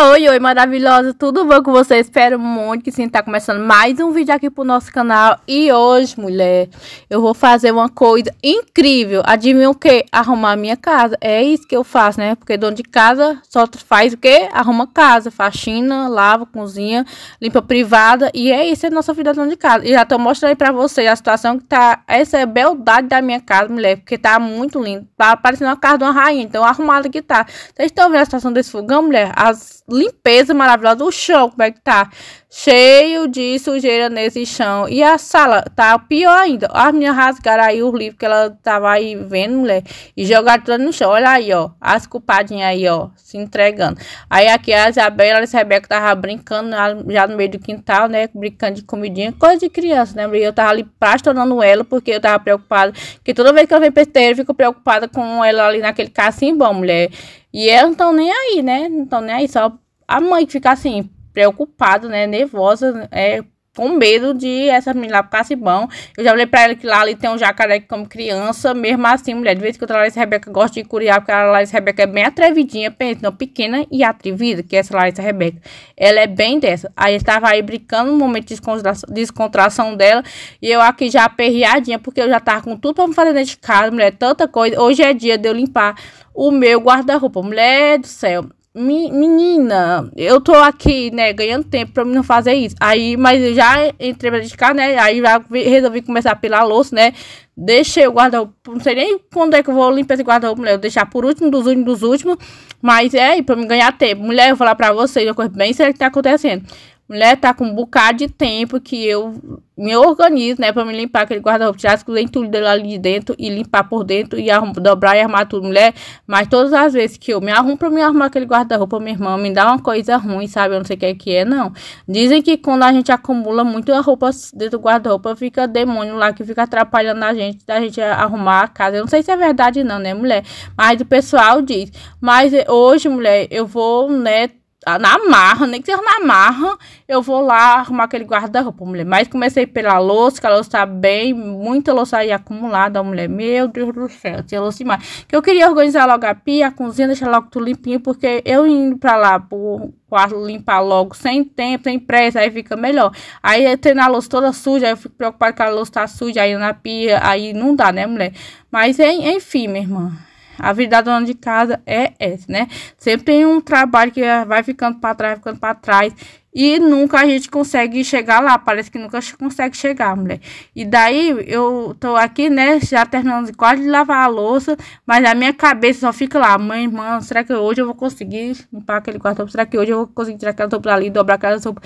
Oi, oi, maravilhosa, tudo bom com você? Espero muito que sim, tá começando mais um vídeo aqui pro nosso canal. E hoje, mulher, eu vou fazer uma coisa incrível. Adivinha o que? Arrumar minha casa. É isso que eu faço, né? Porque dono de casa só faz o quê? Arruma casa, faxina, lava, cozinha, limpa privada. E é isso, é nossa vida dono de casa. E já tô mostrando aí pra vocês a situação que tá, essa é a beldade da minha casa, mulher. Porque tá muito lindo. Tá parecendo uma casa de uma rainha, então arrumada que tá. Vocês estão vendo a situação desse fogão, mulher? As limpeza maravilhosa do chão, como é que tá? Cheio de sujeira nesse chão. E a sala tá pior ainda. As meninas rasgaram aí os livros que ela tava aí vendo, mulher. E jogaram tudo no chão. Olha aí, ó. As culpadinhas aí, ó. Se entregando. Aí aqui a Isabela e a Rebeca tava brincando já no meio do quintal, né? Brincando de comidinha. Coisa de criança, né? E eu tava ali pastorando ela porque eu tava preocupada. Que toda vez que vem pra esse eu fico preocupada com ela ali naquele bom mulher. E elas não estão nem aí, né? Não estão nem aí. Só a mãe que fica assim, preocupada, né? Nervosa, é, com medo de essa menina lá ficasse bom. Eu já falei pra ela que lá ali tem um jacaré que come criança. Mesmo assim, mulher, de vez em quando a Larissa Rebeca gosta de curiar, porque a Larissa Rebeca é bem atrevidinha, pensa, pequena e atrevida, que é essa Larissa Rebeca. Ela é bem dessa. Aí estava aí brincando no momento de descontração, descontração dela. E eu aqui já aperreadinha, porque eu já tava com tudo pra me fazer dentro de casa, mulher, tanta coisa. Hoje é dia de eu limpar o meu guarda-roupa. Mulher do céu. Menina, eu tô aqui, né, ganhando tempo pra mim não fazer isso. Aí, mas eu já entrei pra dedicar, né? Aí já resolvi começar pela louça, né? Deixei o guarda-roupa, não sei nem quando é que eu vou limpar esse guarda-roupa, mulher. Eu deixar por último dos últimos dos últimos. Mas é pra me ganhar tempo. Mulher, eu vou falar pra vocês uma coisa bem séria que tá acontecendo. Mulher, tá com um bocado de tempo que eu me organizo, né, pra me limpar aquele guarda-roupa, tirar as tudo dele ali de dentro e limpar por dentro e arrumar, dobrar e arrumar tudo, mulher. Mas todas as vezes que eu me arrumo pra me arrumar aquele guarda-roupa, minha irmã, me dá uma coisa ruim, sabe? Eu não sei o que é que é, não. Dizem que quando a gente acumula muito roupa dentro do guarda-roupa, fica demônio lá que fica atrapalhando a gente, da gente arrumar a casa. Eu não sei se é verdade, não, né, mulher? Mas o pessoal diz. Mas hoje, mulher, eu vou, né, na marra, nem que seja na marra, eu vou lá arrumar aquele guarda-roupa, mulher. Mas comecei pela louça, que a louça tá bem, muita louça aí acumulada, mulher. Meu Deus do céu, tinha louça demais. Que eu queria organizar logo a pia, a cozinha, deixar logo tudo limpinho, porque eu indo pra lá pro quarto limpar logo, sem tempo, sem pressa, aí fica melhor. Aí tendo a louça toda suja, aí eu fico preocupada que a louça tá suja aí na pia, aí não dá, né, mulher? Mas enfim, minha irmã. A vida da dona de casa é essa, né? Sempre tem um trabalho que vai ficando para trás, ficando para trás. E nunca a gente consegue chegar lá. Parece que nunca consegue chegar, mulher. E daí eu tô aqui, né? Já terminando quase de lavar a louça. Mas a minha cabeça só fica lá. Mãe, irmã, será que hoje eu vou conseguir limpar aquele quarto? Será que hoje eu vou conseguir tirar aquela sopa ali, dobrar aquela sopa?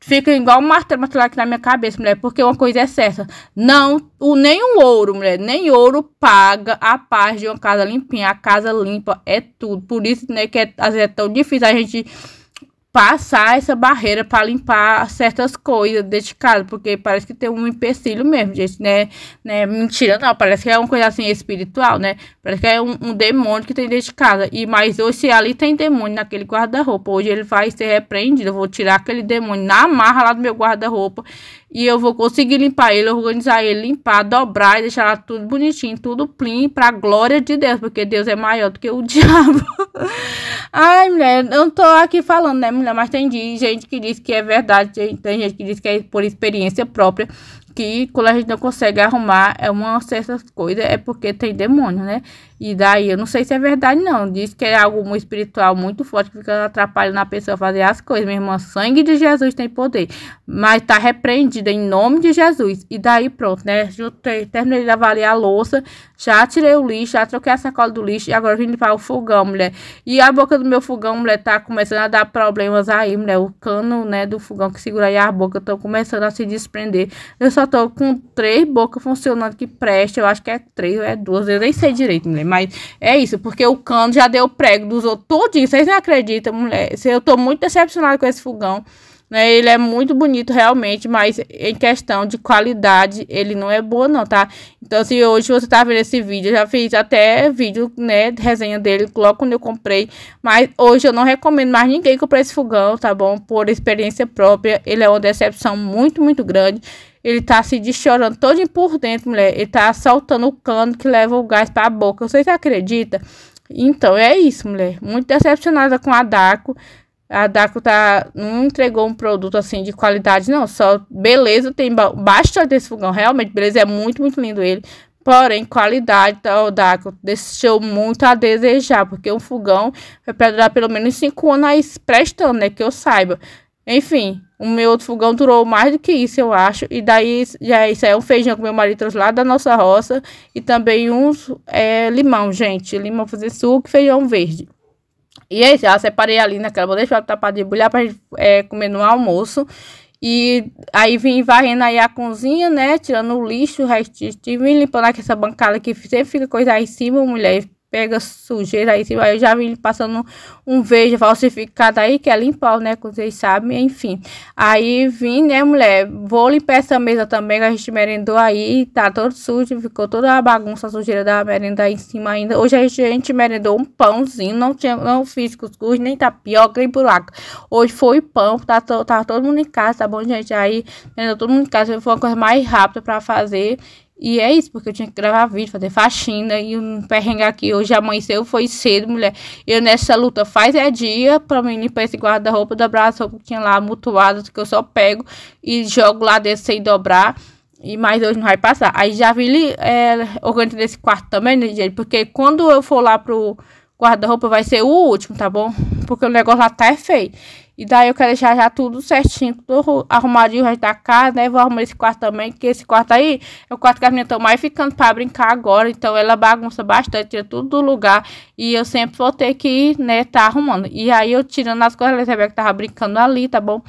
Fica igual um martelo, martelo aqui na minha cabeça, mulher. Porque uma coisa é certa. Não, o, nem o ouro, mulher. Nem ouro paga a paz de uma casa limpinha. A casa limpa é tudo. Por isso, né, que é, às vezes é tão difícil a gente passar essa barreira para limpar certas coisas dentro de casa, porque parece que tem um empecilho mesmo, gente, né? né? Mentira, não, parece que é uma coisa assim espiritual, né? Parece que é um, um demônio que tem dentro de casa. E mas hoje ali tem demônio naquele guarda-roupa, hoje ele vai ser repreendido. Eu vou tirar aquele demônio na marra lá do meu guarda-roupa e eu vou conseguir limpar ele, organizar ele, limpar, dobrar e deixar tudo bonitinho, tudo clean, pra glória de Deus, porque Deus é maior do que o diabo. Ai, mulher, eu não tô aqui falando, né, mulher, mas tem gente que diz que é verdade, tem gente que diz que é por experiência própria que quando a gente não consegue arrumar é uma certa coisa, é porque tem demônio, né? E daí, eu não sei se é verdade, não. Diz que é algo espiritual muito forte que fica atrapalhando a pessoa fazer as coisas. Minha irmã, sangue de Jesus tem poder. Mas tá repreendida em nome de Jesus. E daí, pronto, né? Juntei, terminei de avaliar a louça, já tirei o lixo, já troquei a sacola do lixo e agora vim limpar o fogão, mulher. E a boca do meu fogão, mulher, tá começando a dar problemas aí, mulher. O cano, né, do fogão que segura aí a boca, tô começando a se desprender. Eu só tô com três bocas funcionando que presta. Eu acho que é três ou é duas, eu nem sei direito, mulher. Mas é isso, porque o cano já deu prego dos outros tudinho. Vocês não acreditam, mulher? Eu tô muito decepcionada com esse fogão. Né? Ele é muito bonito realmente, mas em questão de qualidade, ele não é boa não, tá? Então, se hoje você tá vendo esse vídeo, eu já fiz até vídeo, né, resenha dele, logo quando eu comprei. Mas hoje eu não recomendo mais ninguém comprar esse fogão, tá bom? Por experiência própria, ele é uma decepção muito, muito grande. Ele tá se deschorando todo por dentro, mulher. Ele tá soltando o cano que leva o gás para a boca. Vocês acreditam? Então, é isso, mulher. Muito decepcionada com a Daco. A Daco tá, não entregou um produto assim de qualidade, não. Só beleza, tem bastante desse fogão. Realmente, beleza, é muito, muito lindo ele. Porém, qualidade da Odaco deixou muito a desejar, porque um fogão vai durar pelo menos 5 anos aí prestando, né? Que eu saiba. Enfim, o meu outro fogão durou mais do que isso, eu acho. E daí, já isso é um feijão que meu marido trouxe lá da nossa roça. E também uns é, limão, gente. Limão fazer suco e feijão verde. E é isso, eu separei ali naquela, vou deixar tapar de bulhar gente é, comer no almoço. E aí vim varrendo aí a cozinha, né? Tirando o lixo, o resto. Vim limpando aqui essa bancada que sempre fica coisa aí em cima, mulher pega sujeira aí, eu já vi passando um veja falsificado aí, que é limpar, né, como vocês sabem, enfim. Aí vim, né, mulher, vou limpar essa mesa também, que a gente merendou aí, tá todo sujo, ficou toda a bagunça, a sujeira da merenda aí em cima ainda. Hoje a gente, a gente merendou um pãozinho, não tinha, não fiz cuscuz, nem tapioca, nem buraco. Hoje foi pão, tá, to, tá todo mundo em casa, tá bom, gente? Aí, merendou todo mundo em casa, foi uma coisa mais rápida pra fazer. E é isso, porque eu tinha que gravar vídeo, fazer faxina. E um perrengue aqui hoje amanheceu, foi cedo, mulher. Eu nessa luta faz é dia pra mim limpar esse guarda-roupa, dobrar as roupas que tinha lá mutuadas, que eu só pego e jogo lá dentro sem dobrar. E mais hoje não vai passar. Aí já vi é, organizando esse quarto também, né, gente? Porque quando eu for lá pro guarda-roupa, vai ser o último, tá bom? Porque o negócio lá tá é feio. E daí eu quero deixar já tudo certinho, tudo arrumadinho o resto da casa, né? Vou arrumar esse quarto também, que esse quarto aí é o quarto que as meninas estão mais ficando para brincar agora. Então ela bagunça bastante, tira tudo do lugar. E eu sempre vou ter que, né, tá arrumando. E aí eu tirando as coisas, a Rebeca tava brincando ali, tá bom?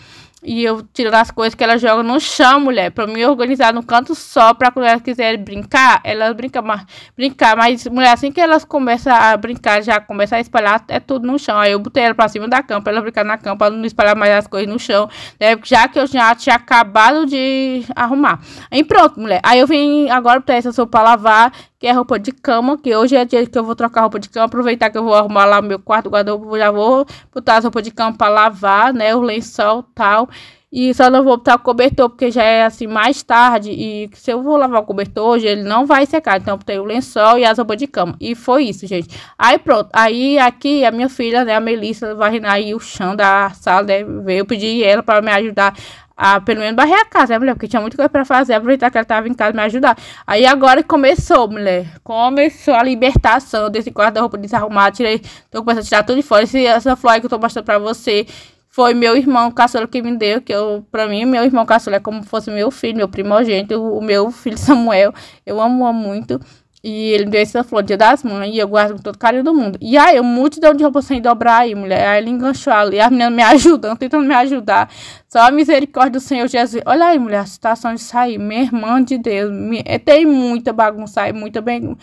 E eu tirando as coisas que ela joga no chão, mulher. Pra me organizar no canto só. Pra quando elas quiserem brincar, elas brincam mais. Brincar. Mas, mulher, assim que elas começam a brincar, já começam a espalhar, é tudo no chão. Aí eu botei ela pra cima da cama, pra ela brincar na cama, pra não espalhar mais as coisas no chão. Né? Já que eu já tinha acabado de arrumar. Aí pronto, mulher. Aí eu vim agora pra essa sopa lavar que é roupa de cama, que hoje é dia que eu vou trocar roupa de cama, aproveitar que eu vou arrumar lá meu quarto guarda-roupa, já vou botar as roupas de cama para lavar, né, o lençol tal. E só não vou botar o cobertor, porque já é assim mais tarde. E se eu vou lavar o cobertor hoje, ele não vai secar. Então, eu botei o lençol e as roupas de cama. E foi isso, gente. Aí pronto. Aí aqui a minha filha, né, a Melissa, vai aí o chão da sala, né? Veio pedir ela para me ajudar a pelo menos varrer a casa, né, mulher? Porque tinha muita coisa pra fazer, aproveitar que ela tava em casa me ajudar. Aí agora começou, mulher. Começou a libertação desse guarda-roupa desarrumado. Tirei, tô começando a tirar tudo de fora. Esse, essa flor que eu tô mostrando pra você foi meu irmão caçula que me deu, que eu, pra mim, meu irmão caçula é como se fosse meu filho, meu primogênito, o meu filho Samuel. Eu amo muito. E ele me deu essa flor, dia das mães, e eu guardo com todo carinho do mundo. E aí, eu multidão de roupa sem dobrar aí, mulher. Aí ele enganchou ali, as meninas me ajudando, tentando me ajudar. Só a misericórdia do Senhor Jesus. Olha aí, mulher, a situação de sair. Minha irmã de Deus. Me, é, tem muita bagunça aí, muita bagunça.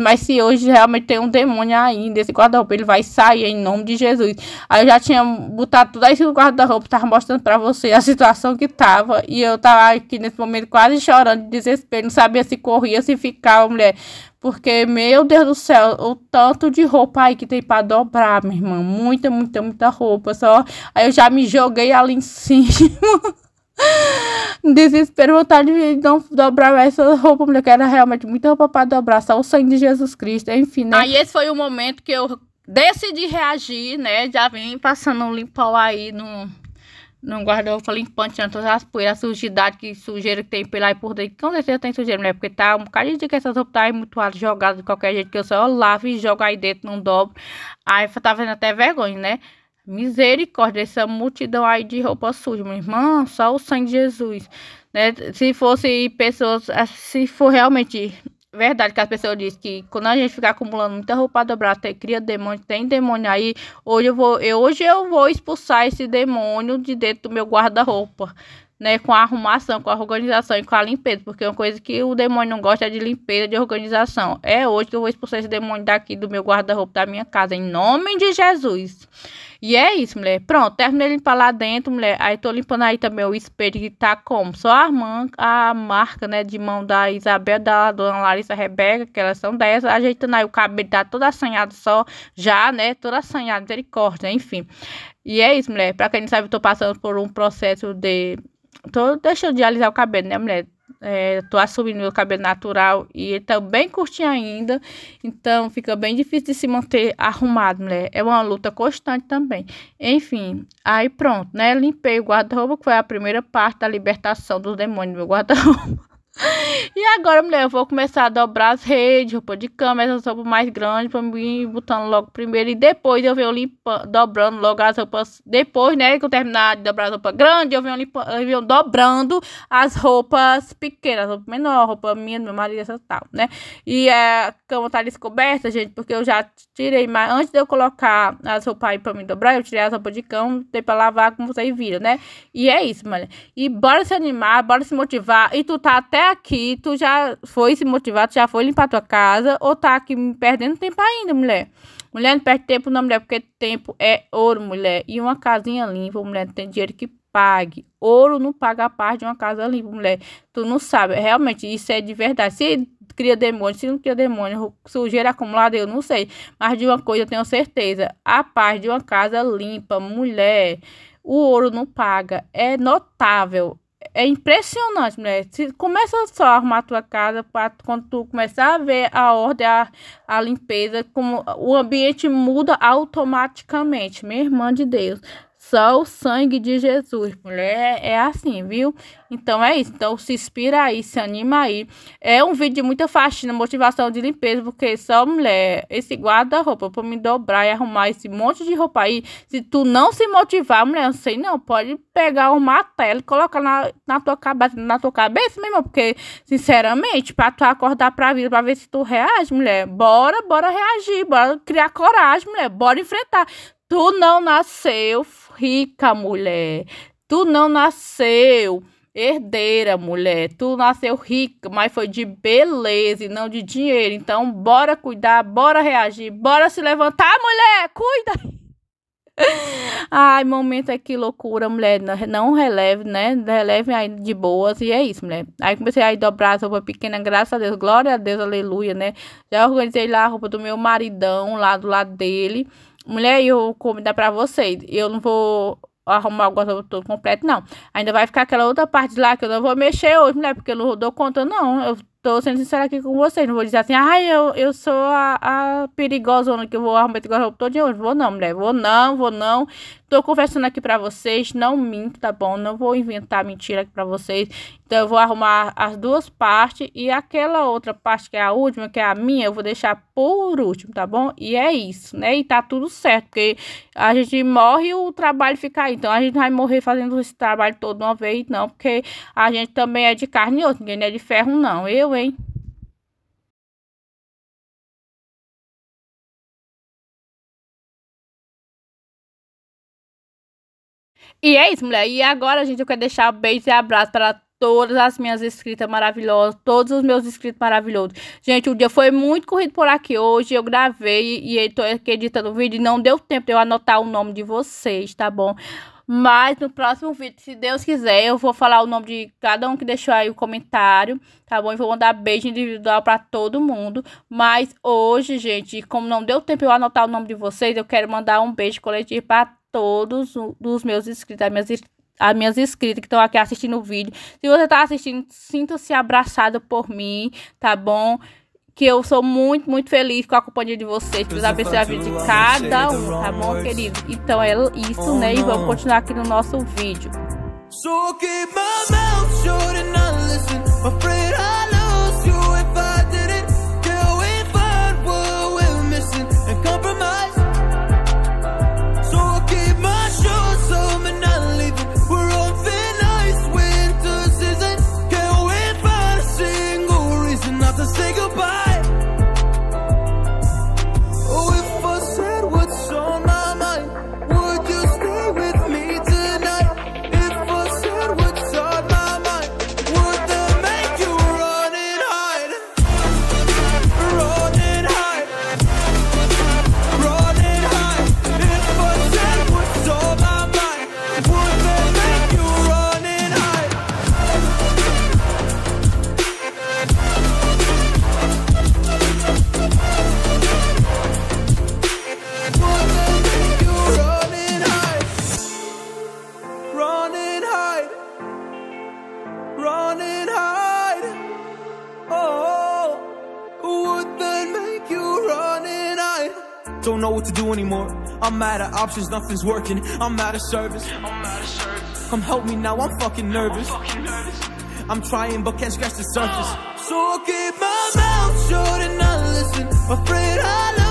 Mas se hoje realmente tem um demônio aí desse guarda-roupa, ele vai sair em nome de Jesus. Aí eu já tinha botado tudo aí no guarda-roupa, tava mostrando pra você a situação que tava. E eu tava aqui nesse momento quase chorando de desespero. Não sabia se corria, se ficava, mulher. Porque, meu Deus do céu, o tanto de roupa aí que tem pra dobrar, minha irmã. Muita, muita, muita roupa. Só. Aí eu já me joguei ali em cima. Desespero, vontade de não dobrar essa roupa, mulher, que era realmente muita roupa pra dobrar, só o sangue de Jesus Cristo, enfim, né? Aí esse foi o momento que eu decidi reagir, né? Já vim passando um limpão aí no não guarda-roupa limpante, não. Todas as poeiras, a sujidade, que sujeira que tem pela aí por dentro. Com certeza tem sujeira, mulher. Porque tá um bocado de que essas roupas tá aí muito jogadas de qualquer jeito. Que eu só lavo e jogo aí dentro, não dobro. Aí tá vendo até vergonha, né? Misericórdia, essa multidão aí de roupa suja, minha irmã. Só o sangue de Jesus. Né? Se fosse pessoas, se for realmente verdade que as pessoas dizem que quando a gente ficar acumulando muita roupa dobrada, cria demônio, tem demônio aí. Hoje eu vou, eu, hoje eu vou expulsar esse demônio de dentro do meu guarda-roupa. Né, com a arrumação, com a organização e com a limpeza, porque uma coisa que o demônio não gosta é de limpeza, de organização. É hoje que eu vou expulsar esse demônio daqui do meu guarda-roupa da minha casa, em nome de Jesus. E é isso, mulher. Pronto, terminei de limpar lá dentro, mulher. Aí tô limpando aí também o espelho que tá como? Só a, man, a marca, né, de mão da Isabel, da dona Larissa Rebeca, que elas são dessas. Ajeitando aí o cabelo, tá todo assanhado só, já, né, todo assanhado, misericórdia, enfim. E é isso, mulher. Pra quem não sabe, eu tô passando por um processo de... Tô deixando de alisar o cabelo, né, mulher? É, tô assumindo meu cabelo natural e ele tá bem curtinho ainda. Então fica bem difícil de se manter arrumado, mulher. É uma luta constante também. Enfim, aí pronto, né? Limpei o guarda-roupa, que foi a primeira parte da libertação dos demônios do meu guarda-roupa. E agora, mulher, eu vou começar a dobrar as redes, roupa de cama, essas roupas mais grandes, pra mim botando logo primeiro. E depois eu venho limpando, dobrando logo as roupas. Depois, né, que eu terminar de dobrar as roupas grandes, eu venho, limpando, eu venho dobrando as roupas pequenas, roupa menor, roupa minha, do meu marido, essa tal, né? E é, a cama tá descoberta, gente, porque eu já tirei, mas antes de eu colocar as roupas aí pra me dobrar, eu tirei as roupas de cama, dei pra lavar, como vocês viram, né? E é isso, mulher. E bora se animar, bora se motivar. E tu tá até aqui, tu já foi se motivar, tu já foi limpar tua casa, ou tá aqui perdendo tempo ainda, mulher? Mulher não perde tempo não, mulher, porque tempo é ouro, mulher. E uma casinha limpa, mulher, tem dinheiro que pague. Ouro não paga a parte de uma casa limpa, mulher. Tu não sabe, realmente, isso é de verdade. Se cria demônio, se não cria demônio, sujeira acumulada, eu não sei. Mas de uma coisa eu tenho certeza, a paz de uma casa limpa, mulher, o ouro não paga. É notável é impressionante, mulher. Se começa só a arrumar a tua casa, quando tu começar a ver a ordem, a, a limpeza, como o ambiente muda automaticamente. Minha irmã de Deus. Só o sangue de Jesus, mulher, é assim, viu? Então é isso. Então se inspira aí, se anima aí. É um vídeo de muita faxina, motivação de limpeza, porque só mulher, esse guarda-roupa pra me dobrar e arrumar esse monte de roupa aí. Se tu não se motivar, mulher, não sei não, pode pegar uma tela e colocar na, na tua cabeça, na tua cabeça mesmo, porque sinceramente, pra tu acordar pra vida, pra ver se tu reage, mulher, bora, bora reagir, bora criar coragem, mulher, bora enfrentar. Tu não nasceu rica, mulher. Tu não nasceu herdeira, mulher. Tu nasceu rica, mas foi de beleza e não de dinheiro. Então, bora cuidar, bora reagir, bora se levantar, mulher. Cuida. Ai, momento é que loucura, mulher. Não releve, né? Releve aí de boas e é isso, mulher. Aí comecei a dobrar as roupas pequenas, graças a Deus, glória a Deus, aleluia, né? Já organizei lá a roupa do meu maridão, lá do lado dele. Mulher, eu comida pra vocês. Eu não vou arrumar o guarda-roupa todo completo, não. Ainda vai ficar aquela outra parte lá que eu não vou mexer hoje, mulher, porque eu não dou conta, não. Eu tô sendo sincera aqui com vocês. Não vou dizer assim, ai, eu, eu sou a, a perigosa que eu vou arrumar esse guarda-roupa todo dia hoje. Vou não, mulher. Vou não, vou não. Tô conversando aqui pra vocês. Não minto, tá bom? Não vou inventar mentira aqui pra vocês. Então, eu vou arrumar as duas partes. E aquela outra parte, que é a última, que é a minha, eu vou deixar por último, tá bom? E é isso, né? E tá tudo certo. Porque a gente morre e o trabalho fica aí. Então, a gente vai morrer fazendo esse trabalho todo uma vez, não. Porque a gente também é de carne e osso. Ninguém é de ferro, não. Eu hein? E é isso, mulher. E agora, gente, eu quero deixar beijo e abraço para todas as minhas inscritas maravilhosas, todos os meus inscritos maravilhosos. Gente, o dia foi muito corrido por aqui hoje. Eu gravei e estou aqui editando o vídeo e não deu tempo de eu anotar o nome de vocês, tá bom? Mas no próximo vídeo, se Deus quiser, eu vou falar o nome de cada um que deixou aí o comentário, tá bom? E vou mandar beijo individual para todo mundo. Mas hoje, gente, como não deu tempo eu anotar o nome de vocês, eu quero mandar um beijo coletivo para todos os meus inscritos, as minhas, as minhas inscritas que estão aqui assistindo o vídeo. Se você está assistindo, sinta-se abraçado por mim, tá bom? que eu sou muito, muito feliz com a companhia de vocês. Deus abençoe a vida de cada um, tá bom, querido? Então é isso, né? E vamos continuar aqui no nosso vídeo. So keep my mouth shut and not listen. Afraid I lose you if I I'm mad at options, nothing's working. I'm out of service. Come help me now, I'm fucking nervous. I'm trying but can't scratch the surface. So I keep my mouth shut and I listen. Afraid I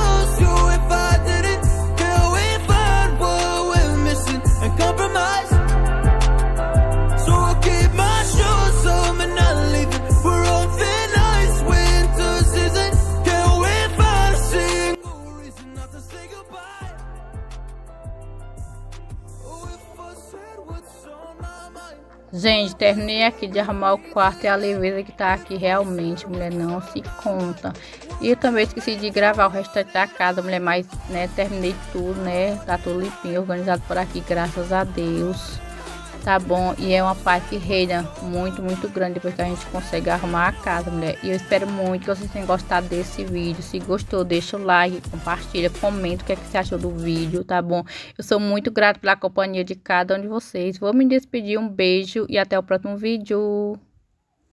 Gente, terminei aqui de arrumar o quarto e a leveza que tá aqui realmente, mulher, não se conta. E também esqueci de gravar o restante da casa, mulher, mas, né, terminei tudo, né, tá tudo limpinho, organizado por aqui, graças a Deus. Tá bom? E é uma paz que reina muito, muito grande depois que a gente consegue arrumar a casa, mulher. E eu espero muito que vocês tenham gostado desse vídeo. Se gostou, deixa o like, compartilha, comenta o que, é que você achou do vídeo, tá bom? Eu sou muito grata pela companhia de cada um de vocês. Vou me despedir, um beijo e até o próximo vídeo.